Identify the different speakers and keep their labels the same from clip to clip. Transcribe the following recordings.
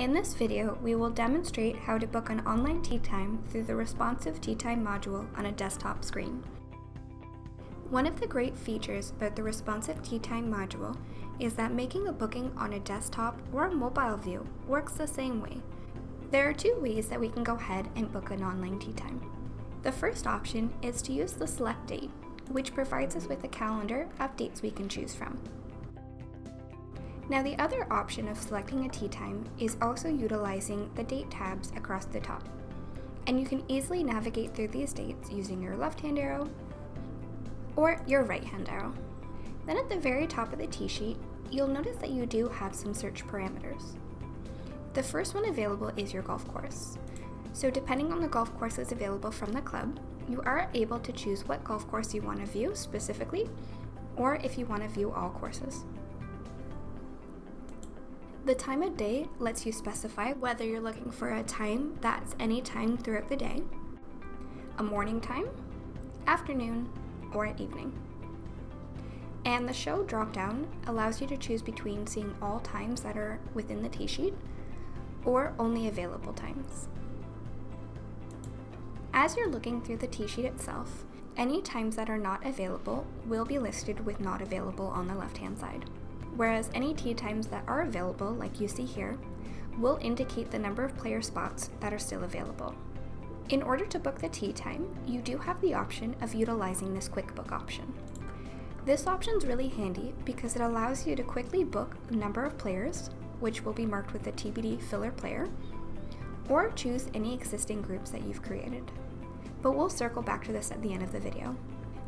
Speaker 1: In this video, we will demonstrate how to book an online tee time through the responsive tee time module on a desktop screen. One of the great features about the responsive tee time module is that making a booking on a desktop or a mobile view works the same way. There are two ways that we can go ahead and book an online tee time. The first option is to use the select date, which provides us with a calendar of dates we can choose from. Now the other option of selecting a tee time is also utilizing the date tabs across the top. And you can easily navigate through these dates using your left hand arrow or your right hand arrow. Then at the very top of the tee sheet, you'll notice that you do have some search parameters. The first one available is your golf course. So depending on the golf courses available from the club, you are able to choose what golf course you want to view specifically, or if you want to view all courses. The time of day lets you specify whether you're looking for a time that's any time throughout the day, a morning time, afternoon, or an evening. And the show dropdown allows you to choose between seeing all times that are within the tee sheet or only available times. As you're looking through the tee sheet itself, any times that are not available will be listed with not available on the left hand side whereas any tee times that are available, like you see here, will indicate the number of player spots that are still available. In order to book the tee time, you do have the option of utilizing this quick book option. This option is really handy because it allows you to quickly book a number of players, which will be marked with the TBD filler player, or choose any existing groups that you've created. But we'll circle back to this at the end of the video.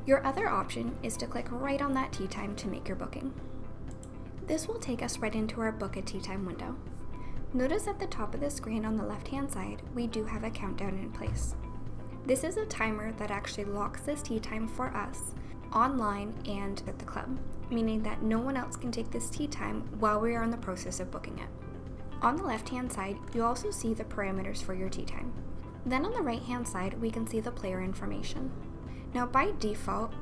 Speaker 1: Your other option is to click right on that tee time to make your booking. This will take us right into our Book a Tee Time window. Notice at the top of the screen on the left hand side, we do have a countdown in place. This is a timer that actually locks this tee time for us online and at the club, meaning that no one else can take this tee time while we are in the process of booking it. On the left hand side, you also see the parameters for your tee time. Then on the right hand side, we can see the player information. Now by default,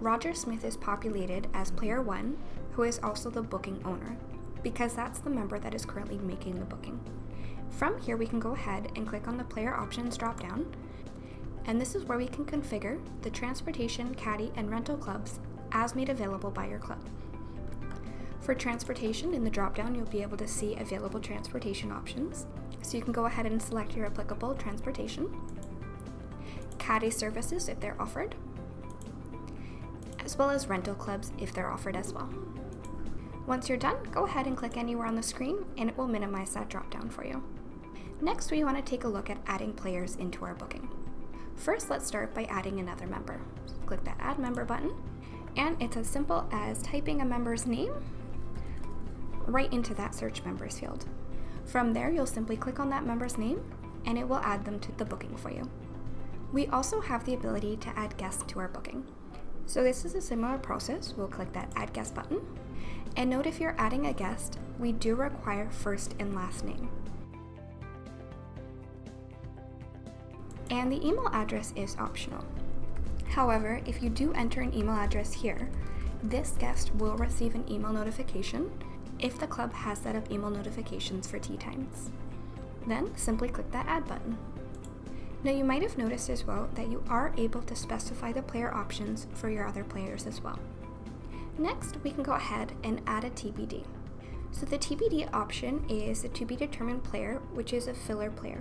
Speaker 1: Roger Smith is populated as player 1, who is also the booking owner, because that's the member that is currently making the booking. From here, we can go ahead and click on the player options dropdown, and this is where we can configure the transportation, caddy, and rental clubs as made available by your club. For transportation, in the dropdown, you'll be able to see available transportation options. So you can go ahead and select your applicable transportation. Caddy services if they're offered, as well as rental clubs if they're offered as well. Once you're done, go ahead and click anywhere on the screen and it will minimize that drop down for you. Next, we want to take a look at adding players into our booking. First, let's start by adding another member. Click that add member button and it's as simple as typing a member's name right into that search members field. From there, you'll simply click on that member's name and it will add them to the booking for you. We also have the ability to add guests to our booking. So this is a similar process. We'll click that add guest button. And note if you're adding a guest, we do require first and last name. And the email address is optional. However, if you do enter an email address here, this guest will receive an email notification if the club has set up email notifications for tee times. Then simply click that add button. Now you might have noticed as well that you are able to specify the player options for your other players as well. Next, we can go ahead and add a TBD. So the TBD option is a to be determined player, which is a filler player.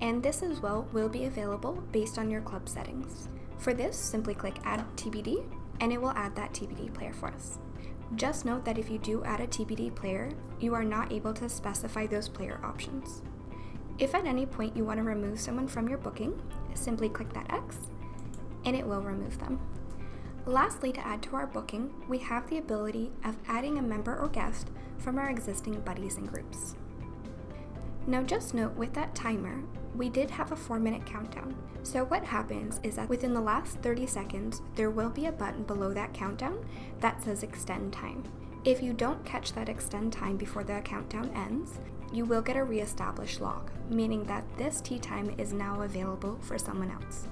Speaker 1: And this as well will be available based on your club settings. For this, simply click add TBD and it will add that TBD player for us. Just note that if you do add a TBD player, you are not able to specify those player options. If at any point you want to remove someone from your booking, simply click that X and it will remove them. Lastly, to add to our booking, we have the ability of adding a member or guest from our existing buddies and groups. Now just note with that timer, we did have a 4 minute countdown. So what happens is that within the last 30 seconds, there will be a button below that countdown that says extend time. If you don't catch that extend time before the countdown ends, you will get a reestablish log, meaning that this tee time is now available for someone else.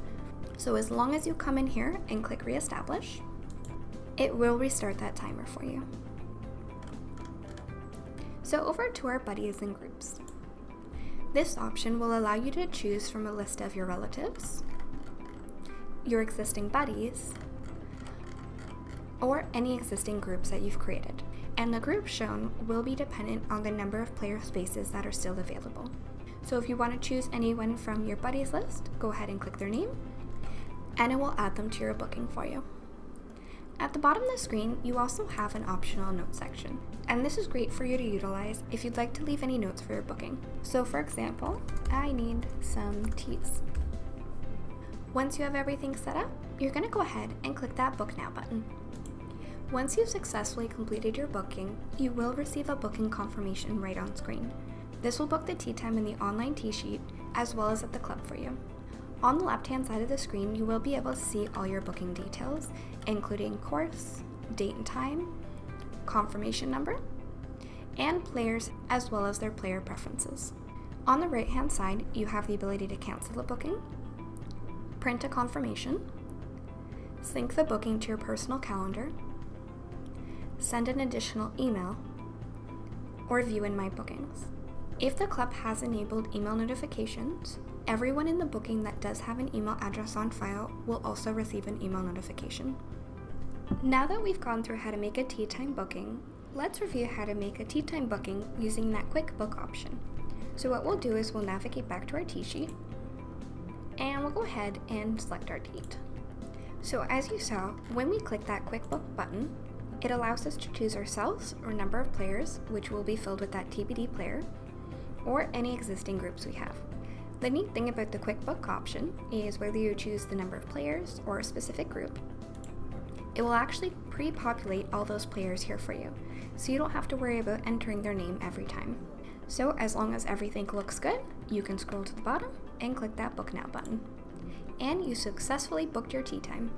Speaker 1: So as long as you come in here and click reestablish, it will restart that timer for you. So over to our buddies and groups. This option will allow you to choose from a list of your relatives, your existing buddies, or any existing groups that you've created. And the group shown will be dependent on the number of player spaces that are still available. So if you want to choose anyone from your buddies list, go ahead and click their name, and it will add them to your booking for you. At the bottom of the screen, you also have an optional note section, and this is great for you to utilize if you'd like to leave any notes for your booking. So for example, I need some tees. Once you have everything set up, you're going to go ahead and click that Book Now button. Once you've successfully completed your booking, you will receive a booking confirmation right on screen. This will book the tee time in the online tee sheet as well as at the club for you. On the left hand side of the screen, you will be able to see all your booking details, including course, date and time, confirmation number, and players as well as their player preferences. On the right hand side, you have the ability to cancel a booking, print a confirmation, sync the booking to your personal calendar, send an additional email, or view in my bookings. If the club has enabled email notifications, Everyone in the booking that does have an email address on file will also receive an email notification. Now that we've gone through how to make a tee time booking, let's review how to make a tee time booking using that quick book option. So what we'll do is we'll navigate back to our tee sheet and we'll go ahead and select our date. So as you saw, when we click that quick book button, it allows us to choose ourselves or number of players, which will be filled with that TBD player, or any existing groups we have. The neat thing about the quick book option is whether you choose the number of players or a specific group, it will actually pre-populate all those players here for you, so you don't have to worry about entering their name every time. So as long as everything looks good, you can scroll to the bottom and click that Book Now button. And you successfully booked your tee time.